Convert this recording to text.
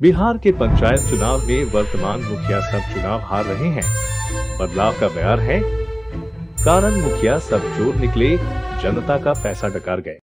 बिहार के पंचायत चुनाव में वर्तमान मुखिया सब चुनाव हार रहे हैं। बदलाव का बयान है, कारण मुखिया सब चोर निकले, जनता का पैसा डकार गए।